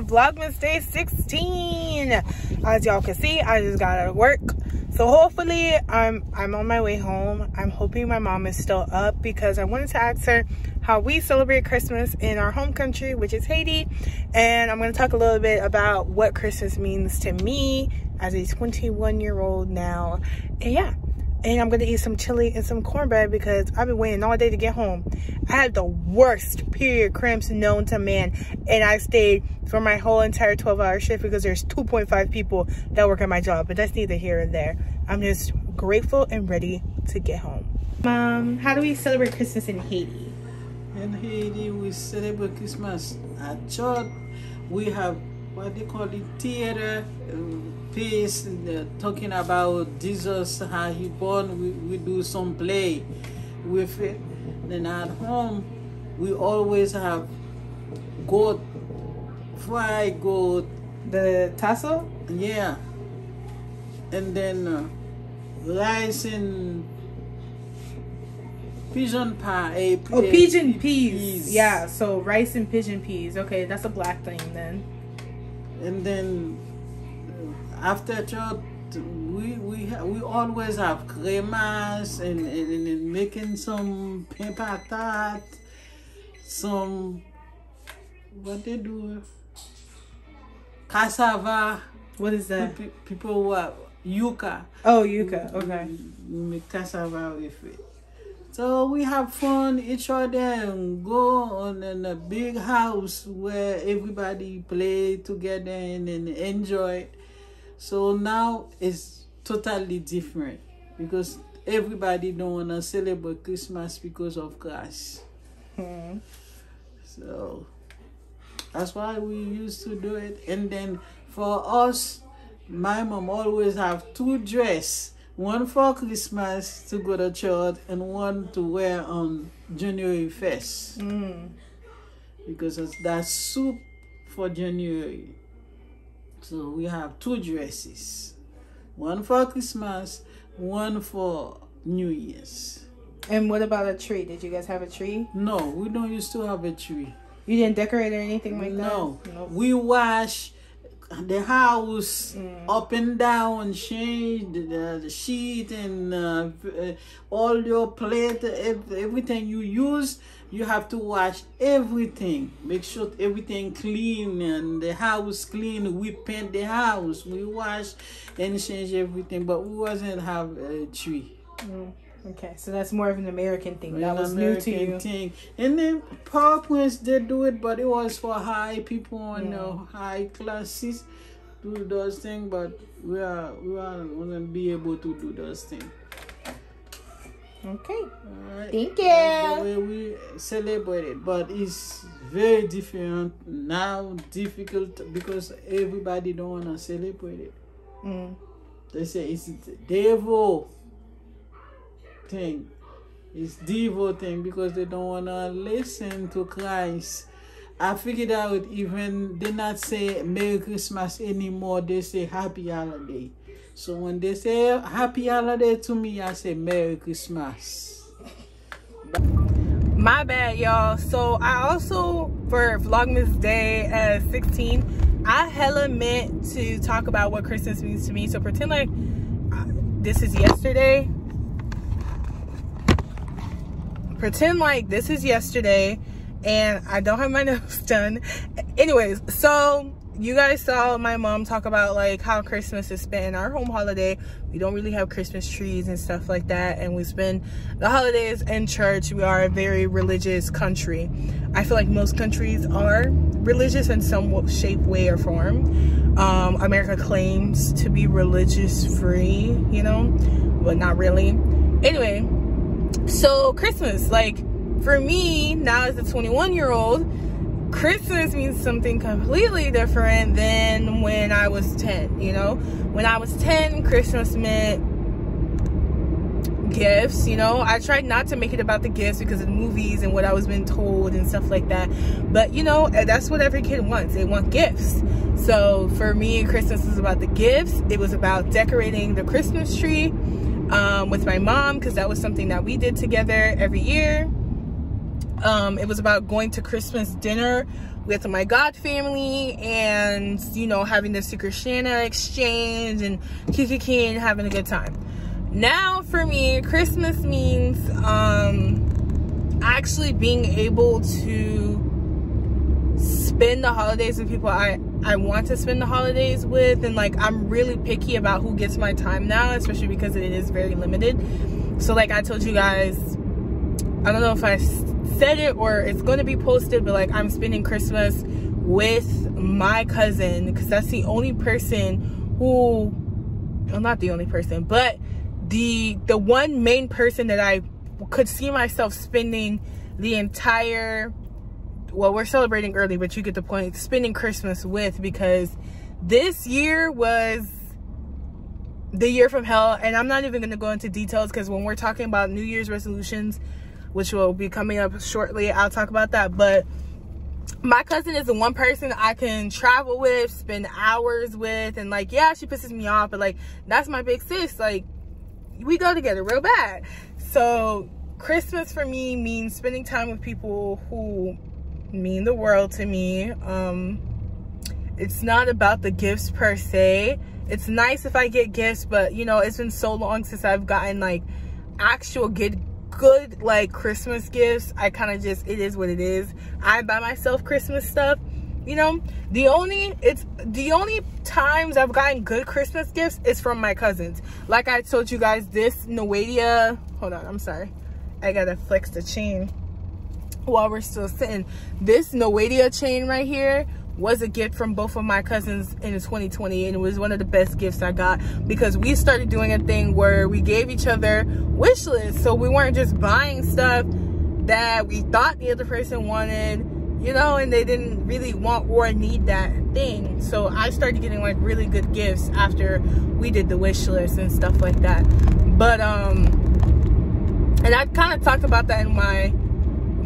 Vlogmas Day 16. As y'all can see, I just got out of work. So hopefully I'm I'm on my way home. I'm hoping my mom is still up because I wanted to ask her how we celebrate Christmas in our home country, which is Haiti. And I'm going to talk a little bit about what Christmas means to me as a 21 year old now. And yeah, and I'm gonna eat some chili and some cornbread because I've been waiting all day to get home. I had the worst period cramps known to man, and I stayed for my whole entire 12 hour shift because there's 2.5 people that work at my job, but that's neither here or there. I'm just grateful and ready to get home. Mom, how do we celebrate Christmas in Haiti? In Haiti, we celebrate Christmas at church. We have what they call it theater uh, piece talking about Jesus how he born we, we do some play with it. Then at home we always have goat fried goat. The tassel yeah. And then uh, rice and pigeon pie oh pigeon peas. peas. Yeah so rice and pigeon peas. Okay that's a black thing then and then uh, after church we we we always have cremas and, and, and making some pain patate some what they do? Cassava. What is that? People what yuca oh yuca okay. We make cassava with it so we have fun each other and go on in a big house where everybody play together and, and enjoy it. So now it's totally different because everybody don't want to celebrate Christmas because of Christ. Hmm. So that's why we used to do it. And then for us, my mom always have two dress one for Christmas to go to church and one to wear on January 1st. Mm. Because that's soup for January. So we have two dresses. One for Christmas, one for New Year's. And what about a tree? Did you guys have a tree? No, we don't used to have a tree. You didn't decorate or anything like no. that? No. Nope. We wash the house mm. up and down, change the, the sheet and uh, uh, all your plate, everything you use, you have to wash everything. Make sure everything clean and the house clean. We paint the house, we wash and change everything, but we wasn't have a tree. Mm. Okay, so that's more of an American thing. That was American new to you. Thing. And then Parklands did do it, but it was for high people on yeah. the high classes do those things. But we are we are gonna be able to do those things. Okay. Right. Thank you. The way we celebrate it, but it's very different now. Difficult because everybody don't wanna celebrate it. Mm. They say it's the devil thing. It's Devo thing because they don't want to listen to Christ. I figured out even they not say Merry Christmas anymore. They say Happy Holiday. So when they say Happy Holiday to me, I say Merry Christmas. My bad, y'all. So I also, for Vlogmas Day at 16, I hella meant to talk about what Christmas means to me. So pretend like uh, this is yesterday pretend like this is yesterday and I don't have my nose done. Anyways, so you guys saw my mom talk about like how Christmas is spent in our home holiday. We don't really have Christmas trees and stuff like that. And we spend the holidays in church. We are a very religious country. I feel like most countries are religious in some shape, way, or form. Um, America claims to be religious free, you know, but not really. Anyway, so Christmas, like for me now as a 21 year old, Christmas means something completely different than when I was 10, you know? When I was 10, Christmas meant gifts, you know? I tried not to make it about the gifts because of movies and what I was being told and stuff like that. But, you know, that's what every kid wants. They want gifts. So for me, Christmas was about the gifts. It was about decorating the Christmas tree um, with my mom because that was something that we did together every year. Um, it was about going to Christmas dinner with my god family and you know having the secret santa exchange and kiki and having a good time now for me christmas means um actually being able to spend the holidays with people i i want to spend the holidays with and like i'm really picky about who gets my time now especially because it is very limited. So like i told you guys i don't know if i said it or it's going to be posted but like i'm spending christmas with my cousin because that's the only person who well not the only person but the the one main person that i could see myself spending the entire well we're celebrating early but you get the point spending christmas with because this year was the year from hell and i'm not even going to go into details because when we're talking about new year's resolutions which will be coming up shortly. I'll talk about that. But my cousin is the one person I can travel with, spend hours with, and like, yeah, she pisses me off, but like, that's my big sis. Like, we go together real bad. So, Christmas for me means spending time with people who mean the world to me. Um, it's not about the gifts per se. It's nice if I get gifts, but you know, it's been so long since I've gotten like actual good good like Christmas gifts. I kind of just, it is what it is. I buy myself Christmas stuff. You know, the only, it's the only times I've gotten good Christmas gifts is from my cousins. Like I told you guys, this Noadia, hold on, I'm sorry. I gotta flex the chain while we're still sitting. This Noadia chain right here was a gift from both of my cousins in 2020 and it was one of the best gifts I got because we started doing a thing where we gave each other wish lists. So we weren't just buying stuff that we thought the other person wanted you know and they didn't really want or need that thing. So I started getting like really good gifts after we did the wish list and stuff like that. But um and I kind of talked about that in my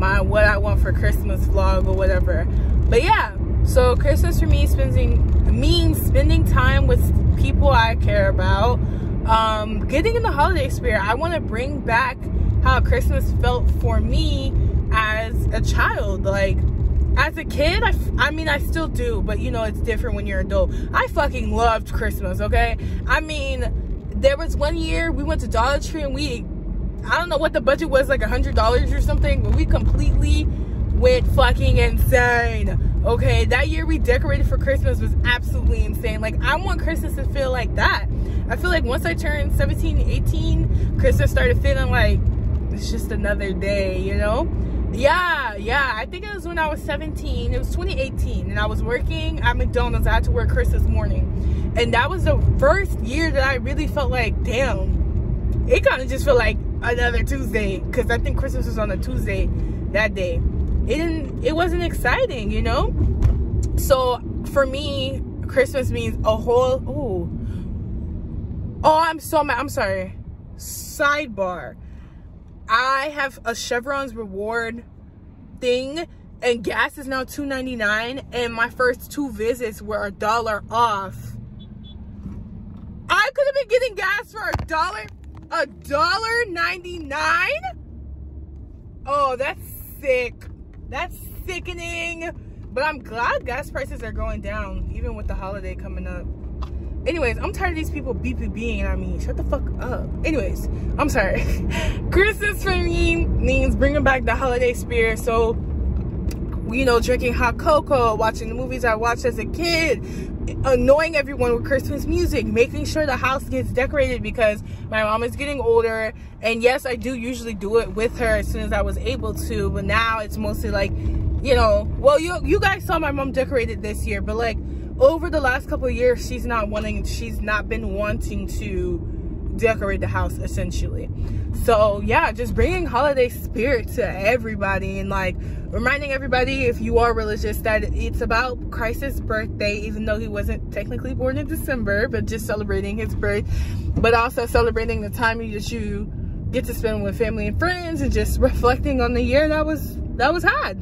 my what I want for Christmas vlog or whatever but yeah so Christmas for me spending means spending time with people I care about. Um, getting in the holiday spirit. I want to bring back how Christmas felt for me as a child. Like as a kid, I, I mean, I still do, but you know, it's different when you're an adult. I fucking loved Christmas, okay? I mean, there was one year we went to Dollar Tree and we, I don't know what the budget was, like a $100 or something, but we completely went fucking insane. Okay that year we decorated for christmas was absolutely insane. Like i want christmas to feel like that. I feel like once i turned 17 18 christmas started feeling like it's just another day you know? Yeah yeah i think it was when i was 17 it was 2018 and i was working at mcdonald's. I had to work christmas morning. And that was the first year that i really felt like damn it kind of just felt like another tuesday because i think christmas was on a tuesday that day. It didn't it wasn't exciting you know? So for me christmas means a whole oh oh i'm so mad i'm sorry. Sidebar. I have a chevron's reward thing and gas is now 2.99 and my first two visits were a dollar off. I could have been getting gas for a dollar a dollar 99 oh that's sick that's sickening. But I'm glad gas prices are going down, even with the holiday coming up. Anyways, I'm tired of these people being. I mean, shut the fuck up. Anyways, I'm sorry. Christmas for me means bringing back the holiday spirit. So, you know, drinking hot cocoa, watching the movies I watched as a kid, annoying everyone with Christmas music, making sure the house gets decorated because my mom is getting older. And yes, I do usually do it with her as soon as I was able to, but now it's mostly like, you know, well, you you guys saw my mom decorated this year, but like over the last couple of years, she's not wanting, she's not been wanting to decorate the house essentially. So yeah just bringing holiday spirit to everybody and like reminding everybody if you are religious that it's about christ's birthday even though he wasn't technically born in december but just celebrating his birth but also celebrating the time you just you get to spend with family and friends and just reflecting on the year that was that was had.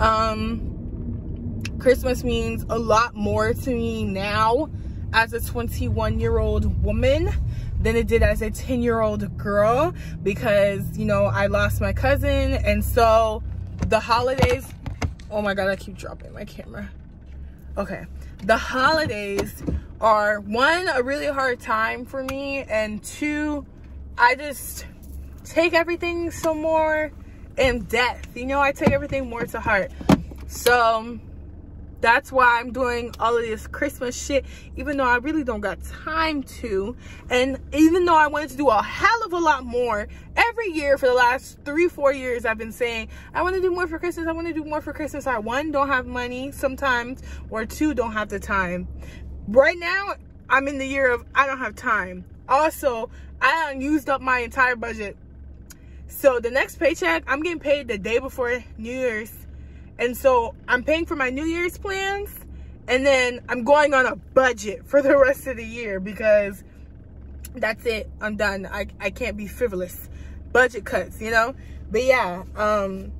Um christmas means a lot more to me now as a 21 year old woman than it did as a 10 year old girl because you know I lost my cousin. And so the holidays oh my god i keep dropping my camera. Okay the holidays are one a really hard time for me and two i just take everything so more in depth. You know i take everything more to heart. So that's why i'm doing all of this christmas shit even though i really don't got time to. And even though i wanted to do a hell of a lot more every year for the last three four years i've been saying i want to do more for christmas. I want to do more for christmas. I one don't have money sometimes or two don't have the time. Right now i'm in the year of i don't have time. Also i used up my entire budget. So the next paycheck i'm getting paid the day before new year's and so I'm paying for my New Year's plans and then I'm going on a budget for the rest of the year because that's it. I'm done. I, I can't be frivolous. Budget cuts, you know? But yeah, um,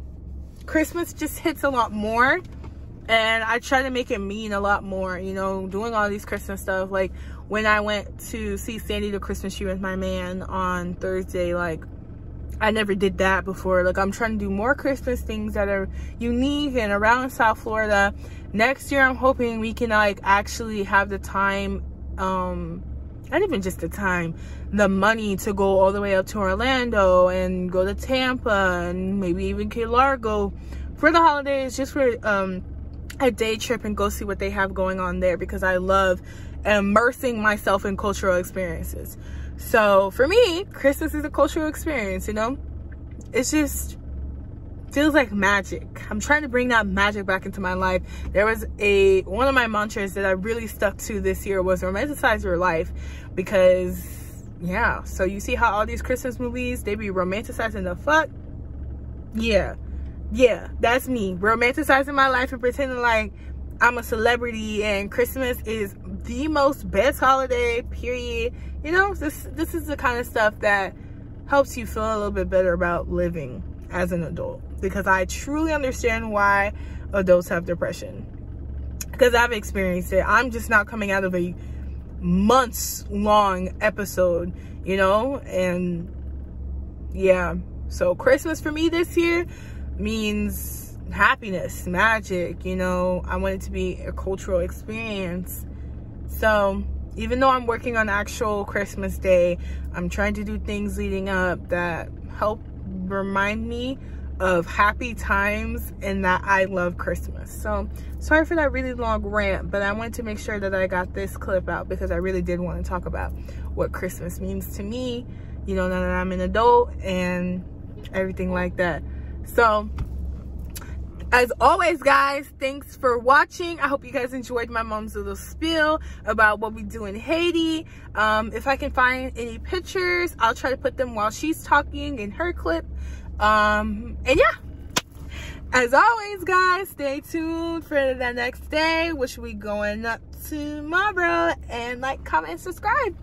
Christmas just hits a lot more and I try to make it mean a lot more, you know, doing all these Christmas stuff. Like when I went to see Sandy the Christmas tree with my man on Thursday, like I never did that before. Like I'm trying to do more Christmas things that are unique and around South Florida. Next year I'm hoping we can like actually have the time um not even just the time, the money to go all the way up to Orlando and go to Tampa and maybe even Key Largo for the holidays just for um a day trip and go see what they have going on there because I love immersing myself in cultural experiences. So for me, Christmas is a cultural experience, you know? It's just feels like magic. I'm trying to bring that magic back into my life. There was a one of my mantras that I really stuck to this year was romanticize your life because yeah, so you see how all these Christmas movies they be romanticizing the fuck? Yeah. Yeah, that's me. Romanticizing my life and pretending like I'm a celebrity and Christmas is the most best holiday, period. You know this this is the kind of stuff that helps you feel a little bit better about living as an adult because i truly understand why adults have depression because i've experienced it. I'm just not coming out of a months long episode you know and yeah. So christmas for me this year means happiness magic you know. I want it to be a cultural experience so even though I'm working on actual Christmas Day, I'm trying to do things leading up that help remind me of happy times and that I love Christmas. So sorry for that really long rant, but I wanted to make sure that I got this clip out because I really did want to talk about what Christmas means to me, you know, now that I'm an adult and everything like that. So as always guys thanks for watching. I hope you guys enjoyed my mom's little spiel about what we do in haiti. Um, if i can find any pictures i'll try to put them while she's talking in her clip. Um, and yeah. As always guys stay tuned for the next day. Which we going up tomorrow. And like comment subscribe